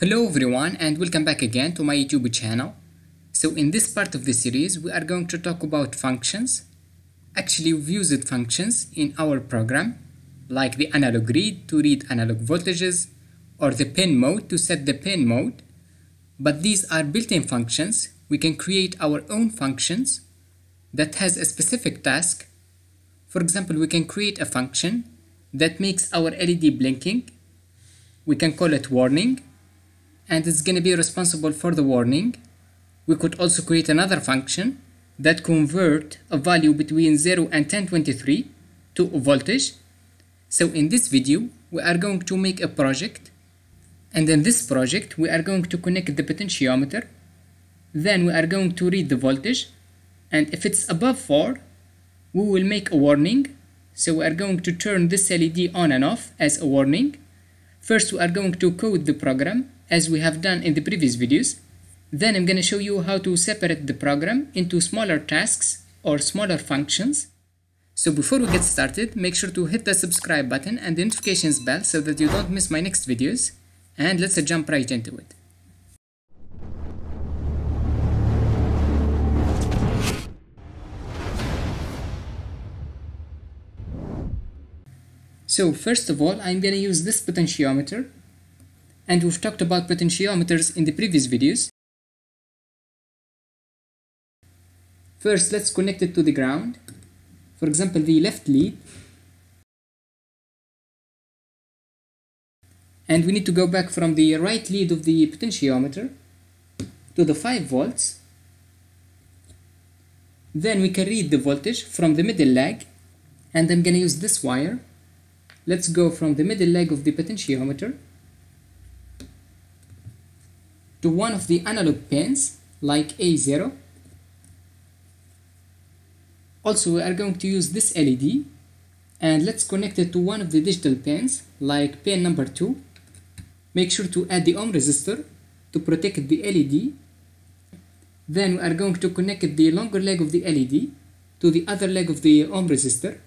Hello everyone and welcome back again to my YouTube channel. So in this part of the series we are going to talk about functions. Actually we've used functions in our program like the analog read to read analog voltages or the pin mode to set the pin mode. But these are built-in functions. We can create our own functions that has a specific task. For example, we can create a function that makes our LED blinking. We can call it warning and it's going to be responsible for the warning. We could also create another function that convert a value between 0 and 1023 to a voltage. So in this video, we are going to make a project and in this project, we are going to connect the potentiometer. Then we are going to read the voltage and if it's above 4, we will make a warning. So we are going to turn this LED on and off as a warning. First, we are going to code the program as we have done in the previous videos. Then I'm going to show you how to separate the program into smaller tasks or smaller functions. So before we get started, make sure to hit the subscribe button and the notifications bell so that you don't miss my next videos. And let's jump right into it. So first of all, I'm going to use this potentiometer and we've talked about potentiometers in the previous videos. First, let's connect it to the ground. For example, the left lead. And we need to go back from the right lead of the potentiometer to the 5 volts. Then we can read the voltage from the middle leg. And I'm going to use this wire. Let's go from the middle leg of the potentiometer to one of the analog pins like A0. Also we are going to use this LED and let's connect it to one of the digital pins like pin number 2. Make sure to add the ohm resistor to protect the LED. Then we are going to connect the longer leg of the LED to the other leg of the ohm resistor.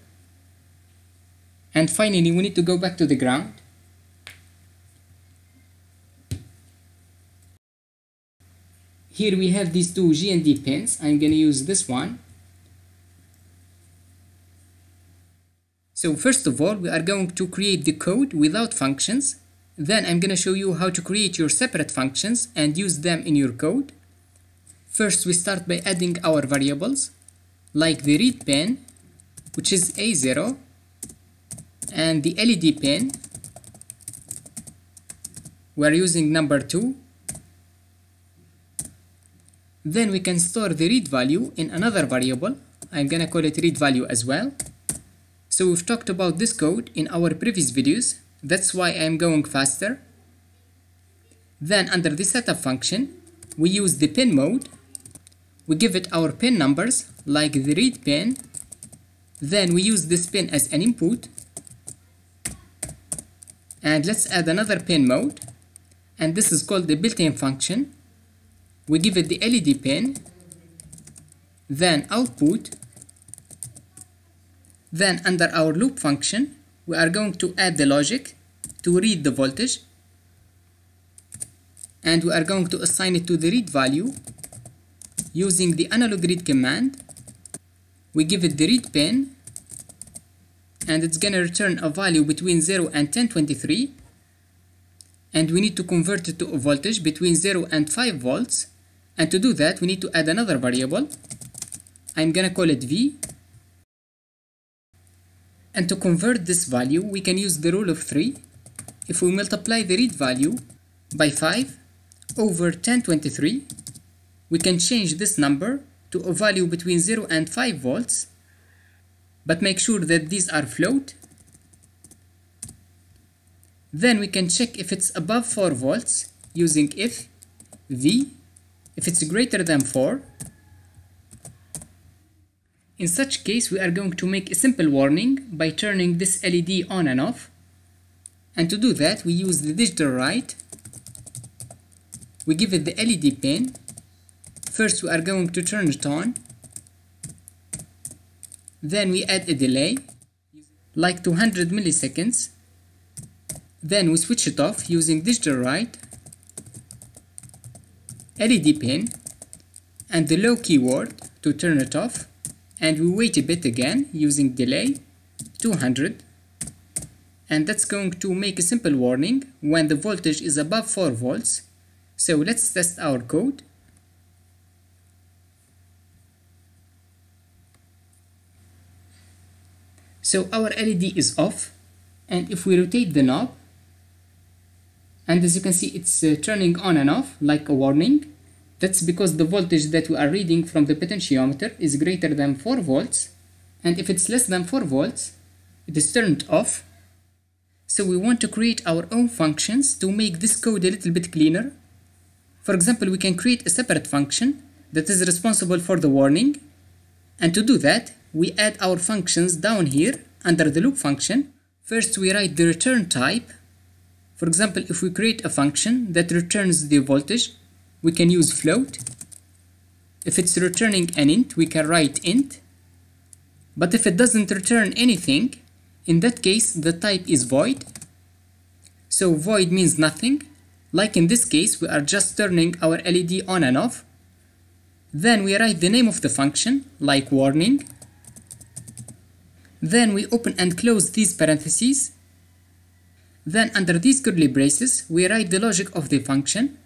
And finally we need to go back to the ground Here we have these two GND pins. I'm going to use this one. So first of all, we are going to create the code without functions. Then I'm going to show you how to create your separate functions and use them in your code. First, we start by adding our variables, like the read pin, which is A0, and the LED pin. We're using number 2 then we can store the read value in another variable. I'm gonna call it read value as well. So we've talked about this code in our previous videos. That's why I'm going faster. Then under the setup function, we use the pin mode. We give it our pin numbers like the read pin. Then we use this pin as an input. And let's add another pin mode. And this is called the built-in function we give it the LED pin, then output, then under our loop function, we are going to add the logic to read the voltage and we are going to assign it to the read value using the analog read command. We give it the read pin and it's gonna return a value between 0 and 1023 and we need to convert it to a voltage between 0 and 5 volts and to do that, we need to add another variable. I'm gonna call it V. And to convert this value, we can use the rule of 3. If we multiply the read value by 5 over 1023, we can change this number to a value between 0 and 5 volts. But make sure that these are float. Then we can check if it's above 4 volts using if V if it's greater than 4. In such case, we are going to make a simple warning by turning this LED on and off. And to do that, we use the digital write. We give it the LED pin. First, we are going to turn it on. Then we add a delay, like 200 milliseconds. Then we switch it off using digital write. LED pin and the low keyword to turn it off and we wait a bit again using delay 200 and that's going to make a simple warning when the voltage is above 4 volts so let's test our code so our LED is off and if we rotate the knob and as you can see it's uh, turning on and off like a warning. That's because the voltage that we are reading from the potentiometer is greater than 4 volts and if it's less than 4 volts it is turned off. So we want to create our own functions to make this code a little bit cleaner. For example we can create a separate function that is responsible for the warning and to do that we add our functions down here under the loop function first we write the return type for example, if we create a function that returns the voltage, we can use float. If it's returning an int, we can write int. But if it doesn't return anything, in that case, the type is void. So void means nothing. Like in this case, we are just turning our LED on and off. Then we write the name of the function, like warning. Then we open and close these parentheses then under these curly braces, we write the logic of the function.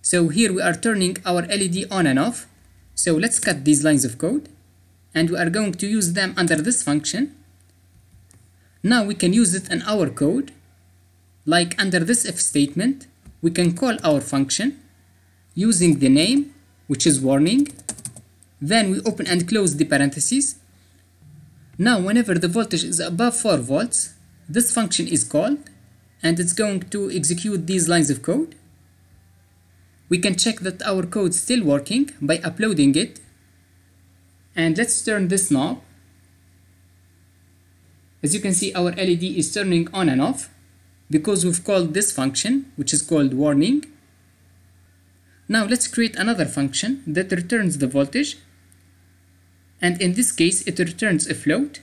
So here we are turning our LED on and off. So let's cut these lines of code and we are going to use them under this function. Now we can use it in our code. Like under this if statement, we can call our function using the name, which is warning. Then we open and close the parentheses. Now whenever the voltage is above 4 volts, this function is called and it's going to execute these lines of code. We can check that our code is still working by uploading it. And let's turn this knob. As you can see, our LED is turning on and off because we've called this function, which is called warning. Now let's create another function that returns the voltage. And in this case, it returns a float.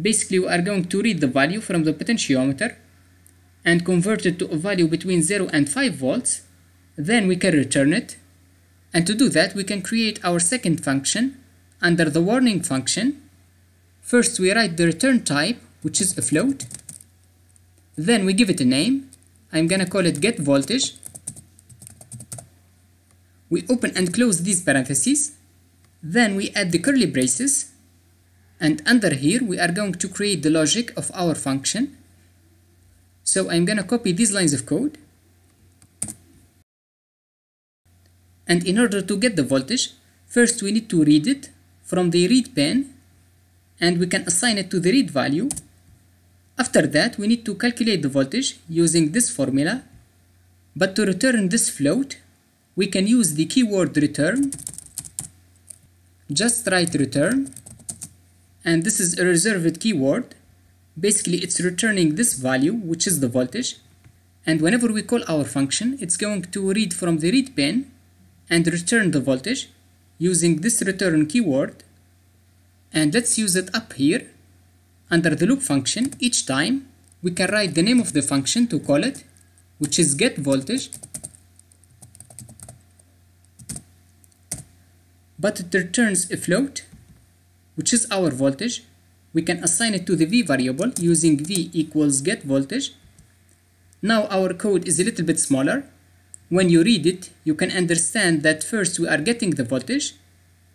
Basically, we are going to read the value from the potentiometer and convert it to a value between 0 and 5 volts, then we can return it. And to do that, we can create our second function under the warning function. First, we write the return type, which is a float. Then we give it a name. I'm gonna call it get voltage. We open and close these parentheses. Then we add the curly braces. And under here, we are going to create the logic of our function. So I'm gonna copy these lines of code. And in order to get the voltage, first we need to read it from the read pin and we can assign it to the read value. After that, we need to calculate the voltage using this formula. But to return this float, we can use the keyword return. Just write return. And this is a reserved keyword. Basically it's returning this value which is the voltage. And whenever we call our function it's going to read from the read pin and return the voltage using this return keyword. And let's use it up here. Under the loop function each time we can write the name of the function to call it which is get voltage but it returns a float which is our voltage we can assign it to the V variable using V equals get voltage. Now our code is a little bit smaller. When you read it, you can understand that first we are getting the voltage,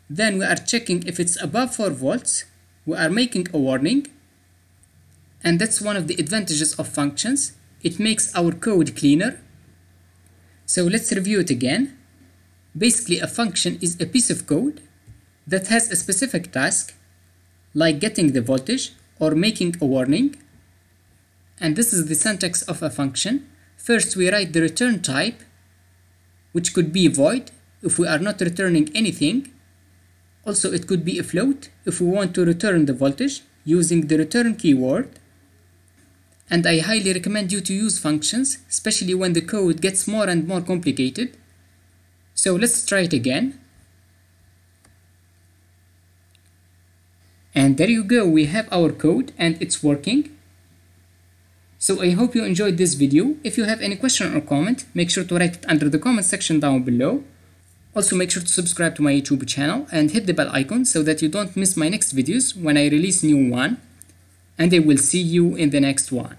then we are checking if it's above 4 volts, we are making a warning, and that's one of the advantages of functions. It makes our code cleaner. So let's review it again. Basically, a function is a piece of code that has a specific task like getting the voltage or making a warning. And this is the syntax of a function. First, we write the return type, which could be void if we are not returning anything. Also, it could be a float if we want to return the voltage using the return keyword. And I highly recommend you to use functions, especially when the code gets more and more complicated. So let's try it again. And there you go, we have our code and it's working. So I hope you enjoyed this video. If you have any question or comment, make sure to write it under the comment section down below. Also make sure to subscribe to my YouTube channel and hit the bell icon so that you don't miss my next videos when I release new one. And I will see you in the next one.